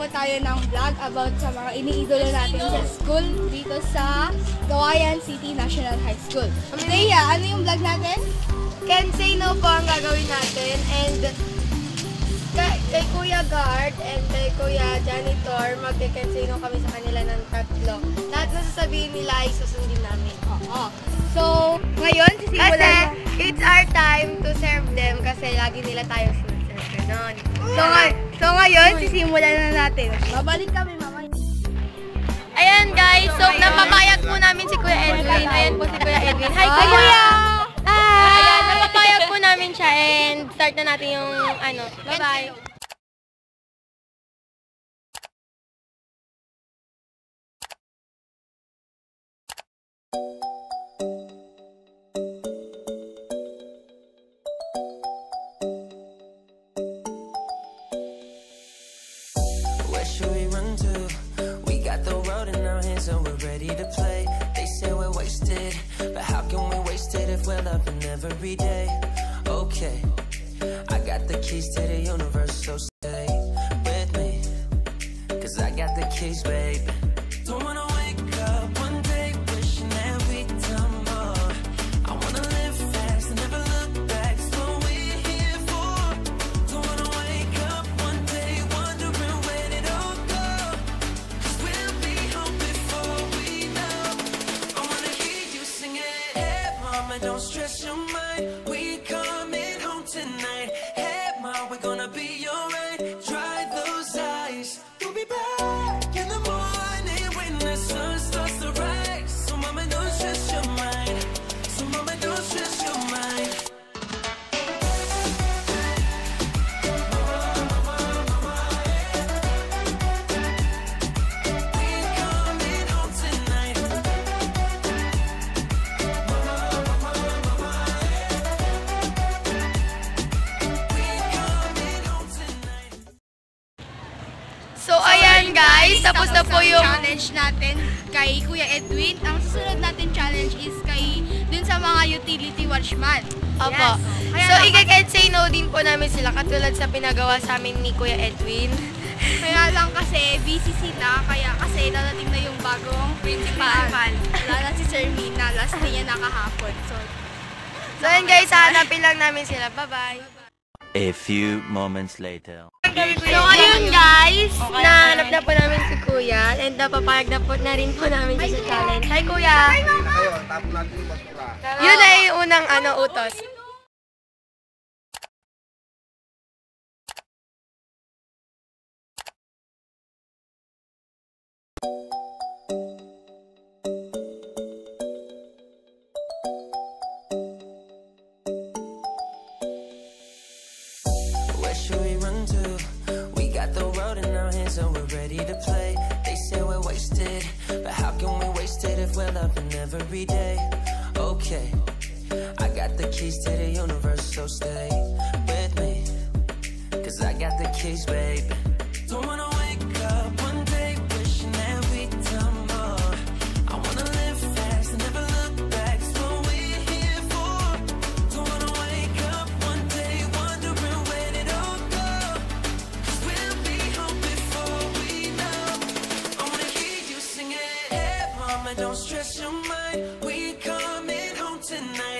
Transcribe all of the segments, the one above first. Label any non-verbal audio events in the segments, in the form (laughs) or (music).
po tayo ng vlog about sa mga iniidolo natin sa school dito sa Kawayan City National High School. Leia, ano yung vlog natin? Can say no po ang gagawin natin and kay, kay Kuya Guard and kay Kuya Janitor, magke-can say no kami sa kanila ng tatlo. Lahat na sasabihin nila ay susundin namin. Oo. So, ngayon, Kasi sisimulan na. it's our time to serve them kasi lagi nila tayo sinaserve. Ganon. So, ngay- so ngayon, sisimulan na natin. Babalik kami mamaya. Ayan guys, so napapayag po namin si Kuya Edwin. Ayan po si Kuya Edwin. Hi Kuya! Hi! Ayan, napapayag po namin siya and start na natin yung ano. Bye-bye! Every day? Okay, I got the keys to the universe, so stay with me. Cause I got the keys, baby. Guys, tapos na po yung... challenge natin kay Kuya Edwin. Ang susunod natin challenge is kay dun sa mga utility watchman. Opo. Kaya So, ika-can say no din po namin sila katulad sa pinagawa sa amin ni Kuya Edwin. (laughs) Kaya lang kasi busy sila, kaya kasi dadating na yung bagong principal. Wala na si Sir Mina, last niya nakahapon. So, So ayan guys, hahanapin lang namin sila. Bye-bye. A few moments later. So ayun guys, nahanap na po namin si Kuya and napapayag na po na rin po namin siya sa challenge. Hi Kuya! Ayun, tapon natin yung basura. Yun ay yung unang ano, utos. Where if we're loving every day? Okay, I got the keys to the universe, so stay with me. Cause I got the keys, baby. Don't stress your mind. We coming home tonight.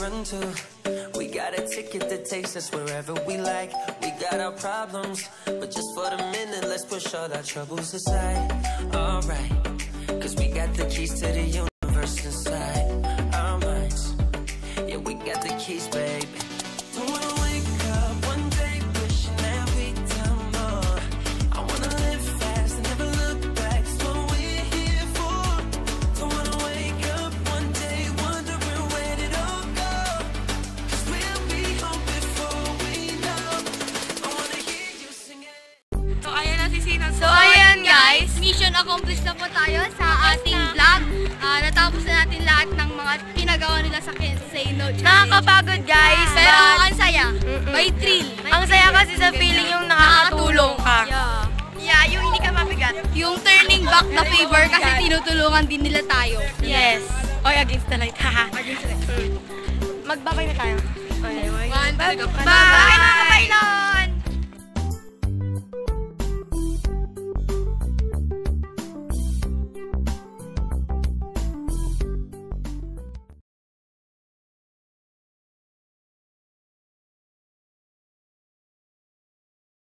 Run to? We got a ticket that takes us wherever we like. We got our problems, but just for the minute, let's push all our troubles aside. Alright, cause we got the keys to the universe So, ayan guys. mission accomplished na po tayo sa ating vlog. Ah, natapos na natin lahat ng mga pinagawa nila sa Say No Challenge. Nakakapagod guys. Pero but- ang saya. Mm-mm. By thrill. Ang saya kasi sa feeling yung nakakatulong ka. Yeah. Yeah, yung hindi ka mabigat. Yung turning back the favor kasi tinutulungan din nila tayo. Yes. Oy, against the light. (laughs) Haha. Magbabay na tayo. Okay, One, two, go. Bye, mga kabailon!